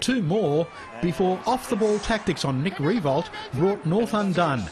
two more before off the ball tactics on Nick Revolt brought North undone.